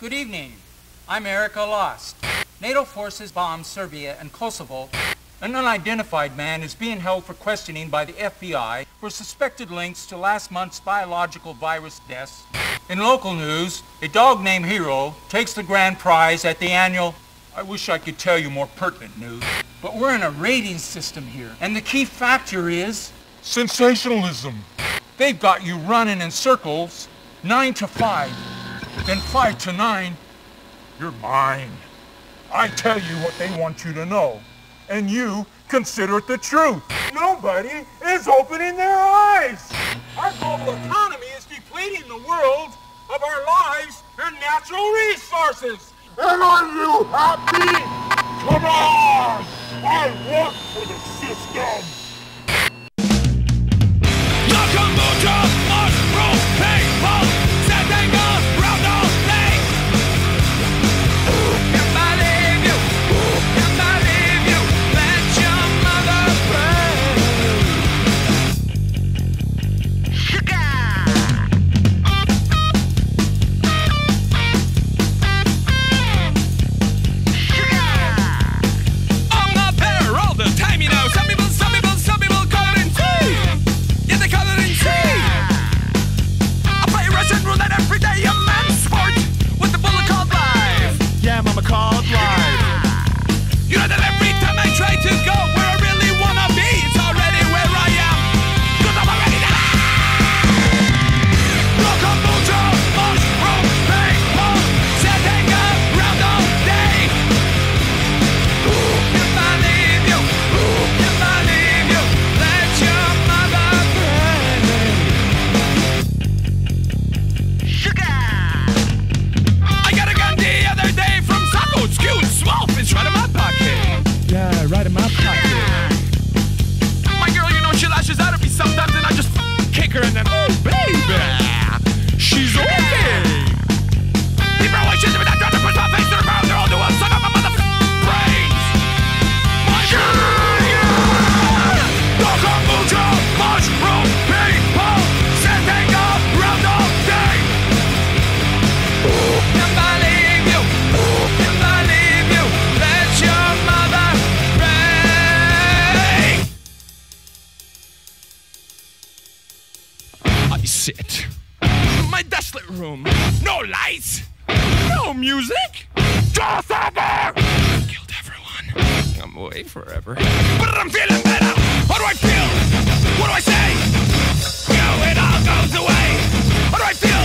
Good evening. I'm Erica Lost. NATO forces bombed Serbia and Kosovo. An unidentified man is being held for questioning by the FBI for suspected links to last month's biological virus deaths. In local news, a dog named Hero takes the grand prize at the annual I wish I could tell you more pertinent news. But we're in a rating system here, and the key factor is sensationalism. They've got you running in circles, nine to five, then five to nine. You're mine. I tell you what they want you to know, and you consider it the truth. Nobody is opening their eyes. Our global economy is depleting the world of our lives and natural resources. And are you happy? Come on! I work for the system! I sit my desolate room. No lights, no music. Just over. Killed everyone. I'm away forever. But I'm feeling better. How do I feel? What do I say? You, it all goes away. How do I feel?